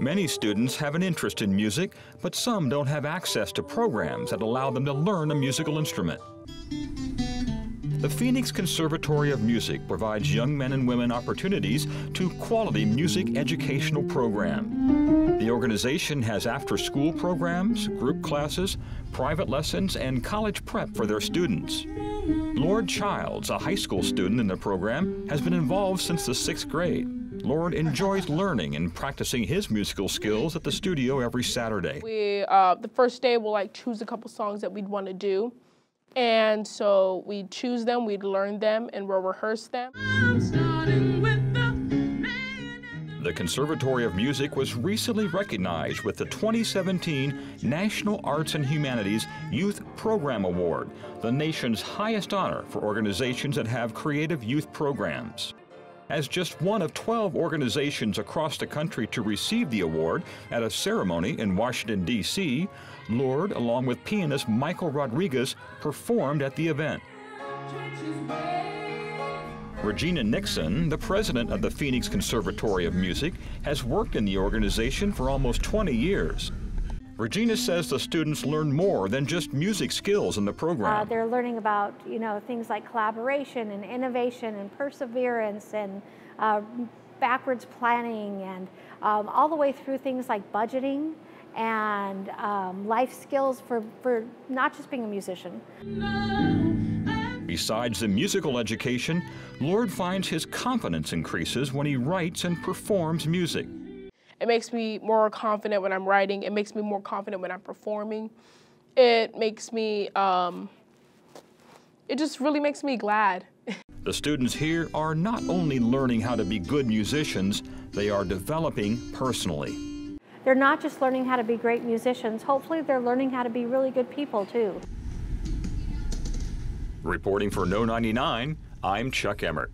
Many students have an interest in music, but some don't have access to programs that allow them to learn a musical instrument. The Phoenix Conservatory of Music provides young men and women opportunities to quality music educational program. The organization has after-school programs, group classes, private lessons, and college prep for their students. Lord Childs, a high school student in the program, has been involved since the sixth grade. Lord enjoys learning and practicing his musical skills at the studio every Saturday. We, uh, the first day, we'll like choose a couple songs that we'd want to do. And so we choose them, we'd learn them, and we'll rehearse them. The Conservatory of Music was recently recognized with the 2017 National Arts and Humanities Youth Program Award, the nation's highest honor for organizations that have creative youth programs. As just one of 12 organizations across the country to receive the award at a ceremony in Washington, D.C., Lord, along with pianist Michael Rodriguez, performed at the event. Regina Nixon, the president of the Phoenix Conservatory of Music, has worked in the organization for almost 20 years. Regina says the students learn more than just music skills in the program. Uh, they're learning about, you know, things like collaboration and innovation and perseverance and uh, backwards planning and um, all the way through things like budgeting and um, life skills for, for not just being a musician. Besides the musical education, Lord finds his confidence increases when he writes and performs music. It makes me more confident when I'm writing. It makes me more confident when I'm performing. It makes me, um, it just really makes me glad. the students here are not only learning how to be good musicians, they are developing personally. They're not just learning how to be great musicians, hopefully they're learning how to be really good people too. Reporting for Know99, I'm Chuck Emmert.